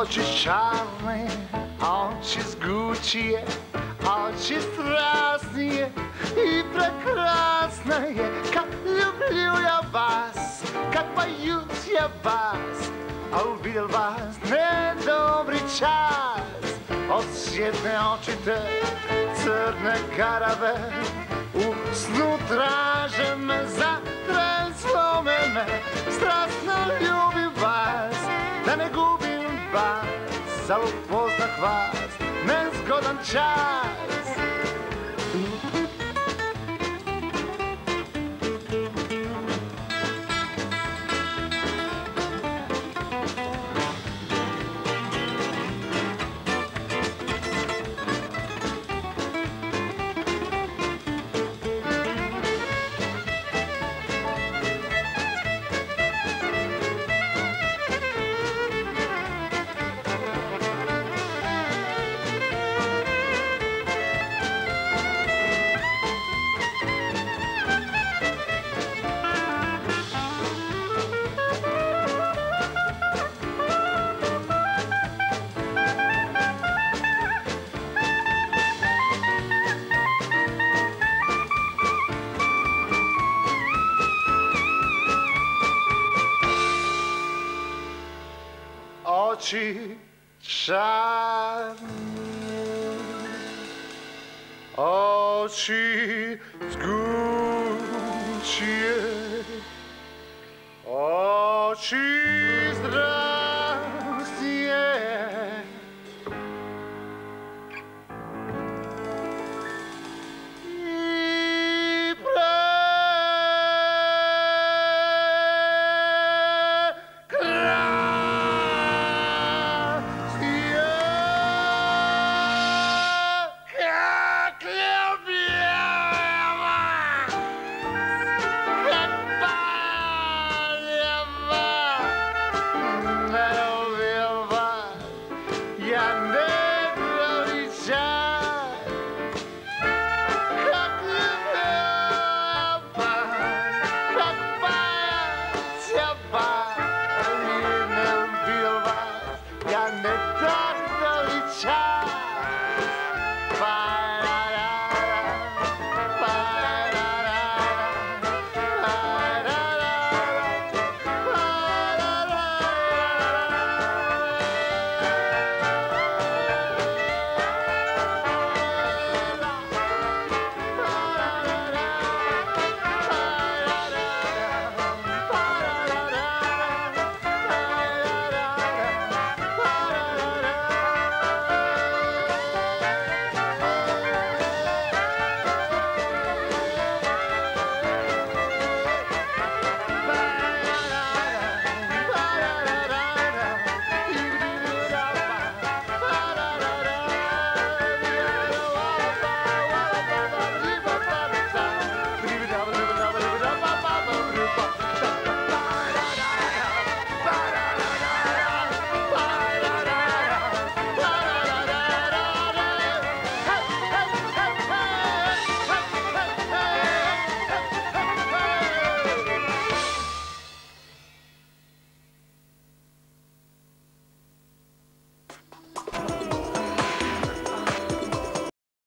Oczy czarne, oczy z Gucci, oczy straszne i прекрасne. Как люблю я вас, как боюсь я вас, a увидел вас недобрый час. Odświetne oczy te, czarne garawe, u snu traże me, zatręsło me, za lupo za hvast, nezgodan čas. Czas. oczy czarne, oczy zgócie, oczy